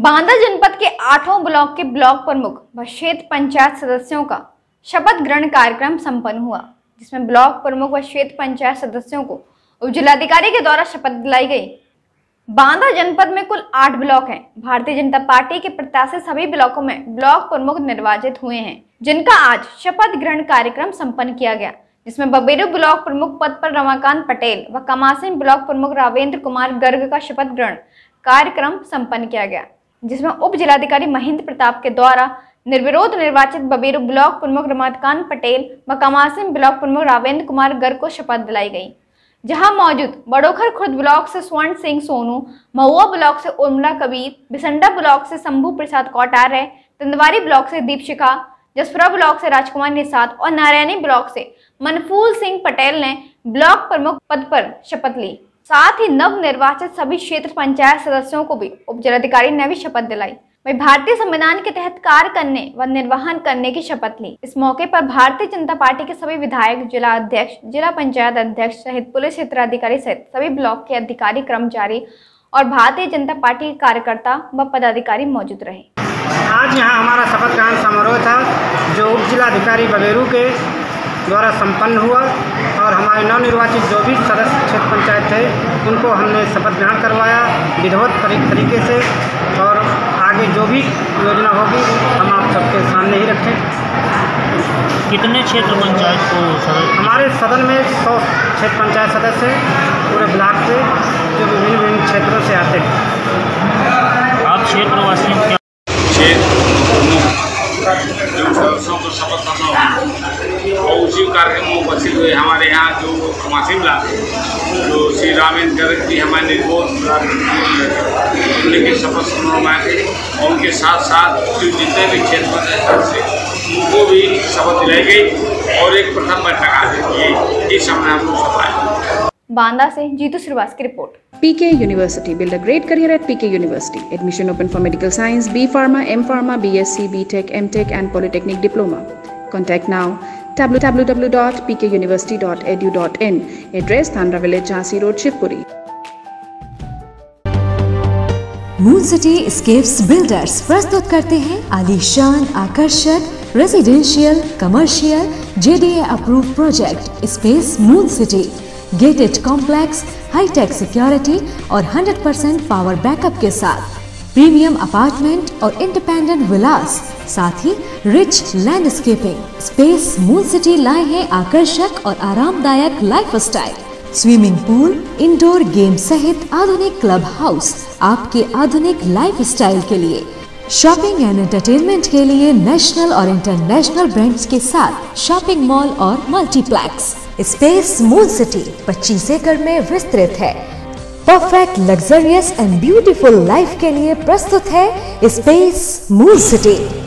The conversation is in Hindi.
बांदा जनपद के आठों ब्लॉक के ब्लॉक प्रमुख व क्षेत्र पंचायत सदस्यों का शपथ ग्रहण कार्यक्रम संपन्न हुआ, जिसमें ब्लॉक प्रमुख व क्षेत्र पंचायत सदस्यों को उप जिलाधिकारी के द्वारा शपथ दिलाई गई। बांदा जनपद में कुल आठ ब्लॉक हैं। भारतीय जनता पार्टी के प्रत्याशी सभी ब्लॉकों में ब्लॉक प्रमुख निर्वाचित हुए हैं, जिनका आज शपथ ग्रहण कार्यक्रम संपन्न किया गया, जिसमें बबेरू ब्लॉक प्रमुख पद पर रमाकांत पटेल व कमासिन ब्लॉक प्रमुख रावेंद्र कुमार गर्ग का शपथ ग्रहण कार्यक्रम संपन्न किया गया। जिसमें उप जिलाधिकारी महेंद्र प्रताप के द्वारा निर्विरोध निर्वाचित बबेरू ब्लॉक प्रमुख रमाकांत पटेल व कमासिन ब्लॉक प्रमुख रावेंद्र कुमार गर्ग को शपथ दिलाई गई। जहाँ मौजूद बड़ोखर खुर्द ब्लॉक से स्वर्ण सिंह सोनू, महुआ ब्लॉक से उर्मिला कबीर, बिसंडा ब्लॉक से शंभू प्रसाद कौटार्य तंदवारी ब्लॉक से दीपशिखा, जसपुरा ब्लॉक से राजकुमार निषाद और नारायणी ब्लॉक से मनफूल सिंह पटेल ने ब्लॉक प्रमुख पद पर शपथ ली। साथ ही नव निर्वाचित सभी क्षेत्र पंचायत सदस्यों को भी उप जिलाधिकारी ने भी शपथ दिलाई। वही भारतीय संविधान के तहत कार्य करने व निर्वहन करने की शपथ ली। इस मौके पर भारतीय जनता पार्टी के सभी विधायक, जिला अध्यक्ष, जिला पंचायत अध्यक्ष सहित पुलिस क्षेत्राधिकारी सहित सभी ब्लॉक के अधिकारी, कर्मचारी और भारतीय जनता पार्टी के कार्यकर्ता व पदाधिकारी मौजूद रहे। आज यहाँ हमारा शपथ ग्रहण समारोह था, जो उप जिलाधिकारी बगेरू के द्वारा संपन्न हुआ और हमारे नवनिर्वाचित जो भी सदस्य क्षेत्र पंचायत थे उनको हमने शपथ ग्रहण करवाया विधिवत तरीके से और आगे जो भी योजना होगी हम आप सबके सामने ही रखें। कितने क्षेत्र पंचायत को सदस्य? हमारे सदन में सौ क्षेत्र पंचायत सदस्य हैं पूरे ब्लॉक से जो विभिन्न विभिन्न क्षेत्रों से आते हैं आप क्षेत्रवासियों क्या जो करना होगा और उसी कार्यक्रम में उपस्थित हुए हमारे यहाँ जो कमासिमला जो श्री रामेंद्र गर्ग जी हमारे निर्बोध उनके शपथ समारोह में थे और उनके साथ साथ जो जितने भी क्षेत्र थे उनको भी शपथ दिलाई गई और एक प्रथम बैठक आयोजित की इस समय हम लोग सफ़ाई बांदा से जीतू श्रीवास की report PK University. Build a great career at PK University. Admission open for medical science, B Pharma, M Pharma, BSc, BTech, MTech, and Polytechnic Diploma. Contact now www.pkuniversity.edu.in. Address Thandra Village, Jhansi Road, Shivpuri. Moon city scapes builders प्रस्तुत करते हैं आलीशान आकर्षक residential commercial JDA approve project space moon city gated complex hi-tech security और 100% पावर बैकअप के साथ प्रीमियम अपार्टमेंट और इंडिपेंडेंट विलास, साथ ही rich landscaping space moon city लाए हैं आकर्षक और आरामदायक lifestyle swimming pool indoor game सहित आधुनिक क्लब हाउस आपके आधुनिक लाइफस्टाइल के लिए. शॉपिंग एंड एंटरटेनमेंट के लिए नेशनल और इंटरनेशनल ब्रांड्स के साथ शॉपिंग मॉल और मल्टीप्लेक्स स्पेस मून सिटी 25 एकड़ में विस्तृत है। Perfect luxurious and beautiful life के लिए प्रस्तुत है स्पेस मूल सिटी